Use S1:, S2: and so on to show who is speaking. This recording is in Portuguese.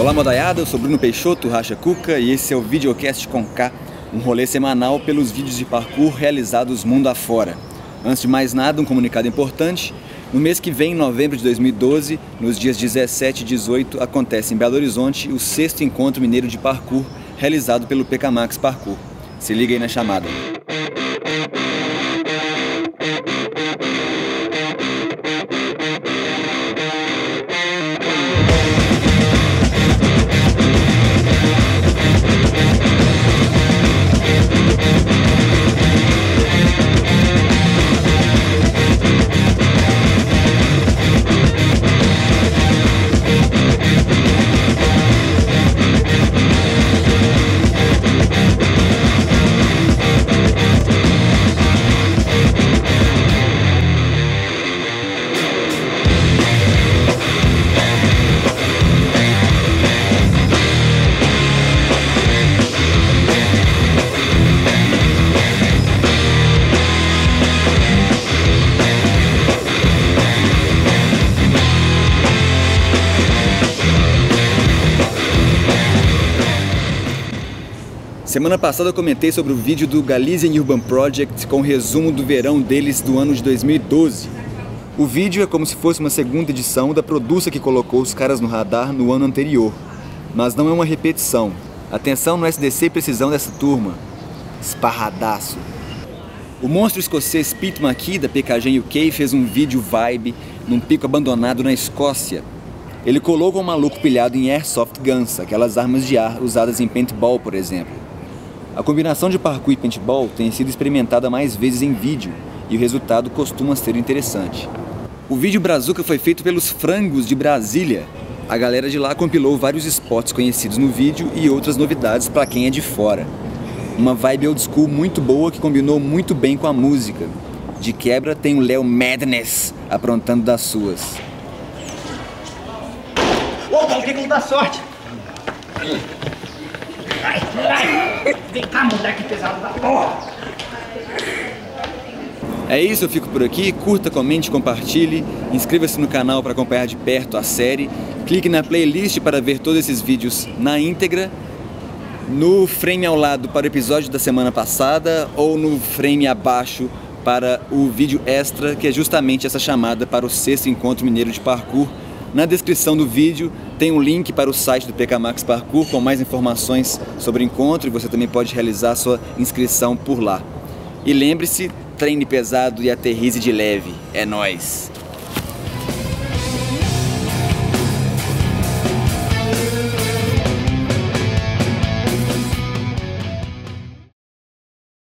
S1: Olá modaiada, eu sou Bruno Peixoto, Racha Cuca e esse é o Videocast com K, um rolê semanal pelos vídeos de parkour realizados mundo afora. Antes de mais nada, um comunicado importante. No mês que vem, em novembro de 2012, nos dias 17 e 18, acontece em Belo Horizonte o sexto encontro mineiro de parkour realizado pelo PK Max Parkour. Se liga aí na chamada. Semana passada eu comentei sobre o vídeo do Galician Urban Project com o resumo do verão deles do ano de 2012. O vídeo é como se fosse uma segunda edição da produça que colocou os caras no radar no ano anterior, mas não é uma repetição. Atenção no SDC precisão dessa turma. Esparradaço. O monstro escocês Pete McKee da PKG UK fez um vídeo vibe num pico abandonado na Escócia. Ele colou com um maluco pilhado em Airsoft Guns, aquelas armas de ar usadas em paintball, por exemplo. A combinação de parkour e paintball tem sido experimentada mais vezes em vídeo e o resultado costuma ser interessante. O vídeo Brazuca foi feito pelos Frangos de Brasília. A galera de lá compilou vários spots conhecidos no vídeo e outras novidades para quem é de fora. Uma vibe old school muito boa que combinou muito bem com a música. De quebra tem o Léo Madness aprontando das suas.
S2: Opa, o que que dá sorte? Ai, ai, vem cá, moleque pesado da porra!
S1: É isso, eu fico por aqui. Curta, comente, compartilhe. Inscreva-se no canal para acompanhar de perto a série. Clique na playlist para ver todos esses vídeos na íntegra. No frame ao lado para o episódio da semana passada ou no frame abaixo para o vídeo extra, que é justamente essa chamada para o sexto encontro mineiro de parkour. Na descrição do vídeo tem um link para o site do PK Max Parkour com mais informações sobre o encontro e você também pode realizar sua inscrição por lá. E lembre-se, treine pesado e aterrize de leve. É nós.